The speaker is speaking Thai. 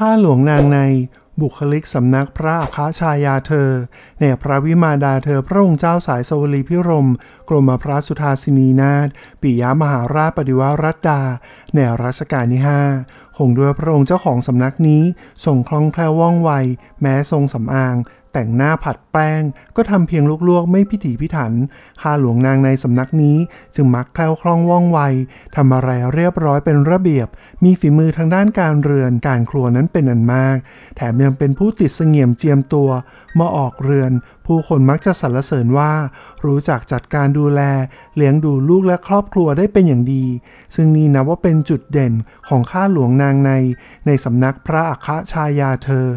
ข้าหลวงนางในบุคลิกสำนักพระอาคาชายาเธอในพระวิมาดาเธอพระองค์เจ้าสายสวลีพิรม กรมพระสุธาสินีนาถปิยมหาราชปฏิวรัตดา ในรัชกาลที่ห้าคงด้วยพระองค์เจ้าของสำนักนี้ทรงคล่องแคล่วว่องไว แม้ทรงสำอาง แต่งหน้าผัดแป้ง ก็ทำเพียงลวกๆ ไม่พิถีพิถัน ข้าหลวงนางในสำนักนี้ จึงมักแคล่วคล่องว่องไวทำอะไรเรียบร้อยเป็นระเบียบ มีฝีมือทางด้านการเรือนการครัวนั้นเป็นอันมาก แถมยังเป็นผู้ติดเสงี่ยมเจียมตัวเมื่อออกเรือน ผู้คนมักจะสรรเสริญว่า รู้จักจัดการดูแล เลี้ยงดูลูกและครอบครัวได้เป็นอย่างดี ซึ่งนี่นับว่าเป็นจุดเด่นของข้าหลวงนางใน ในสำนักพระอัคชายาเธอ